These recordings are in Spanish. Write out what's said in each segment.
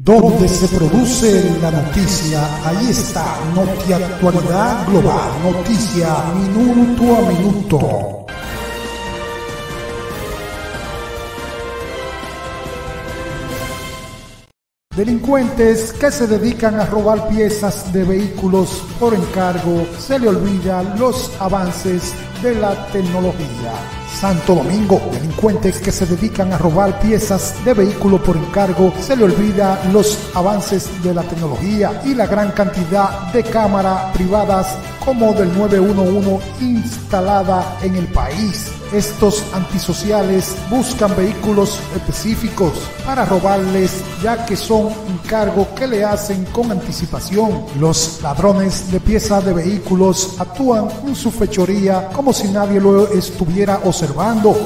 Donde se produce la noticia, ahí está, Notia Actualidad Global, noticia minuto a minuto. Delincuentes que se dedican a robar piezas de vehículos por encargo, se le olvidan los avances de la tecnología. Santo Domingo, delincuentes que se dedican a robar piezas de vehículo por encargo, se le olvida los avances de la tecnología y la gran cantidad de cámaras privadas como del 911 instalada en el país. Estos antisociales buscan vehículos específicos para robarles ya que son encargo que le hacen con anticipación. Los ladrones de piezas de vehículos actúan en su fechoría como si nadie lo estuviera observando,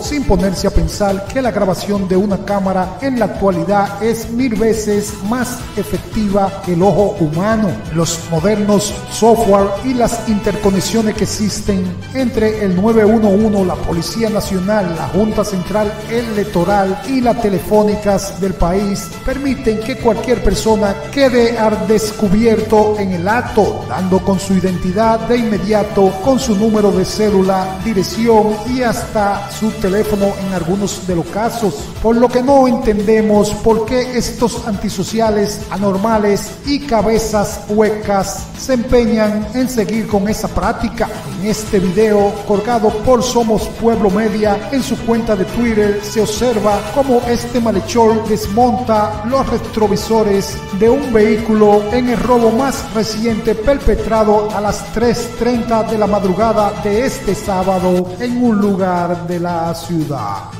sin ponerse a pensar que la grabación de una cámara en la actualidad es mil veces más efectiva que el ojo humano. Los modernos software y las interconexiones que existen entre el 911, la policía, Nacional, la Junta Central Electoral y las telefónicas del país permiten que cualquier persona quede al descubierto en el acto, dando con su identidad de inmediato, con su número de cédula, dirección y hasta su teléfono en algunos de los casos. Por lo que no entendemos por qué estos antisociales anormales y cabezas huecas se empeñan en seguir con esa práctica. En este video colgado por Somos Pueblo Media en su cuenta de Twitter se observa cómo este malhechor desmonta los retrovisores de un vehículo en el robo más reciente perpetrado a las 3.30 de la madrugada de este sábado en un lugar de la ciudad.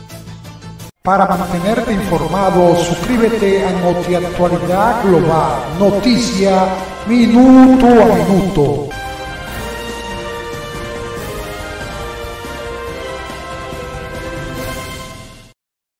Para mantenerte informado, suscríbete a Notiactualidad Global, noticia minuto a minuto.